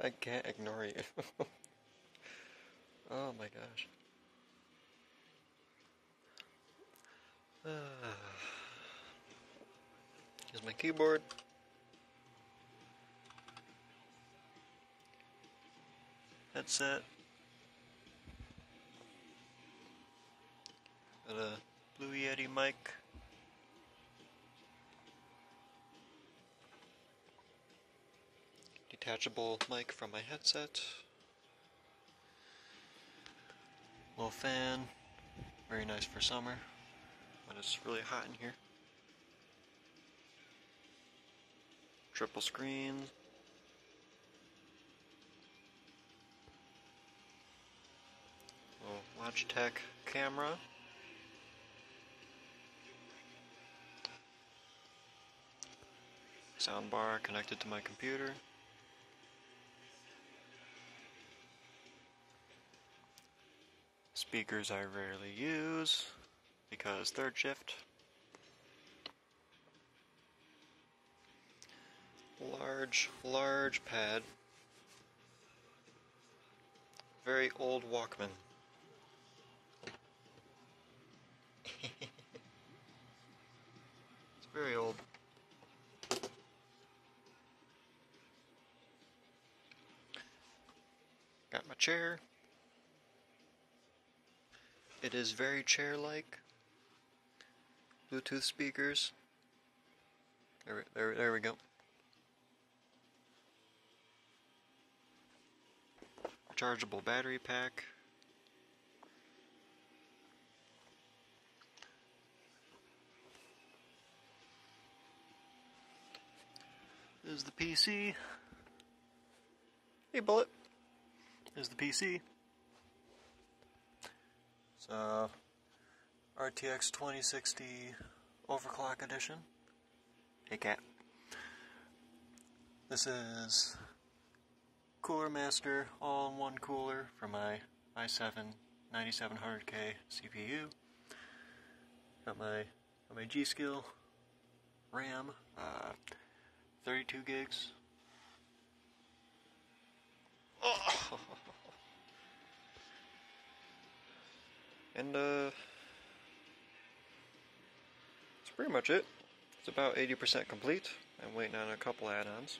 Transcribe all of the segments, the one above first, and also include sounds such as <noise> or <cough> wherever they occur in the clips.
I can't ignore you. <laughs> oh my gosh. <sighs> Here's my keyboard. Headset. Got a Blue Yeti mic. Detachable mic from my headset. Little fan. Very nice for summer when it's really hot in here. Triple screen. Little Logitech camera. Soundbar connected to my computer. Speakers I rarely use because third shift. Large, large pad. Very old Walkman. <laughs> it's very old. Got my chair. It is very chair-like. Bluetooth speakers. There, there, there we go. Chargeable battery pack. This is the PC. Hey, Bullet. This is the PC. So, RTX 2060 Overclock Edition. Hey cat. This is Cooler Master all-in-one cooler for my i7 9700K CPU. Got my got my G.Skill RAM, uh, 32 gigs. Oh. <laughs> And, uh, that's pretty much it. It's about 80% complete. I'm waiting on a couple add-ons.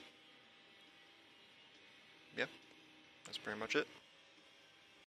Yeah, that's pretty much it.